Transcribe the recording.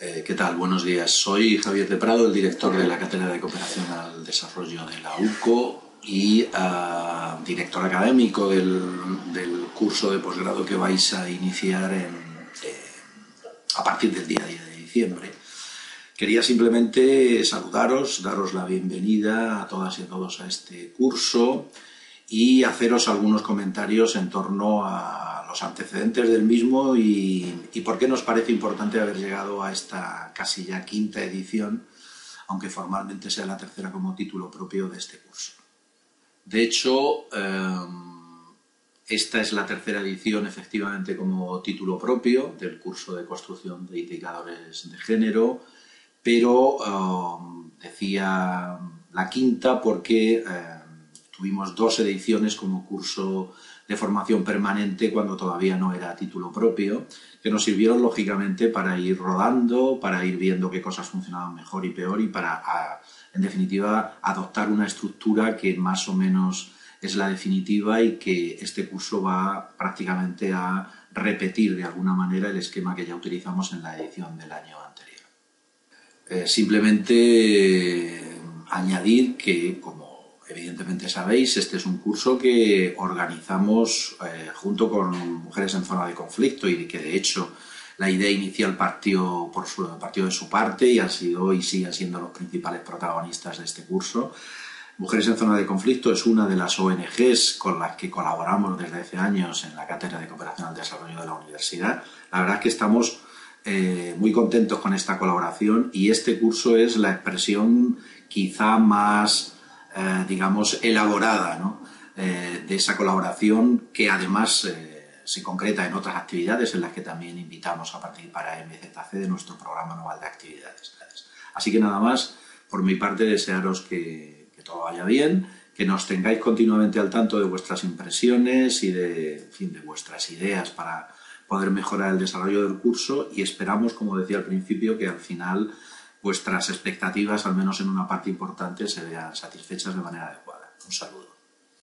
Eh, ¿Qué tal? Buenos días. Soy Javier de Prado, el director de la Cátedra de Cooperación al Desarrollo de la UCO y uh, director académico del, del, curso de posgrado que vais a iniciar en, eh, a partir del día 10 de diciembre. Quería simplemente saludaros, daros la bienvenida a todas y a todos a este curso y haceros algunos comentarios en torno a los antecedentes del mismo y, por qué nos parece importante haber llegado a esta casi ya quinta edición, aunque formalmente sea la tercera como título propio de este curso. De hecho, eh, esta es la tercera edición efectivamente como título propio del curso de construcción de indicadores de género, pero eh, decía la quinta porque eh, tuvimos dos ediciones como curso de formación permanente cuando todavía no era título propio, que nos sirvieron lógicamente para ir rodando, para ir viendo qué cosas funcionaban mejor y peor y para, en definitiva, adoptar una estructura que más o menos es la definitiva y que este curso va prácticamente a repetir de alguna manera el esquema que ya utilizamos en la edición del año anterior. Eh, simplemente añadir que, como evidentemente sabéis, este es un curso que organizamos eh, junto con Mujeres en Zona de Conflicto y que de hecho la idea inicial partió, por su, partió de su parte y han sido y siguen siendo los principales protagonistas de este curso. Mujeres en Zona de Conflicto es una de las ONGs con las que colaboramos desde hace años en la Cátedra de Cooperación al Desarrollo de la Universidad. La verdad es que estamos eh, muy contentos con esta colaboración y este curso es la expresión quizá más eh, digamos, elaborada eh, de esa colaboración que además eh, se concreta en otras actividades en las que también invitamos a participar a MZC de nuestro programa anual de actividades. Así que nada más, por mi parte, desearos que, que todo vaya bien, que nos tengáis continuamente al tanto de vuestras impresiones y de, en fin, de vuestras ideas para poder mejorar el desarrollo del curso y esperamos, como decía al principio, que al final vuestras expectativas, al menos en una parte importante, se vean satisfechas de manera adecuada. Un saludo.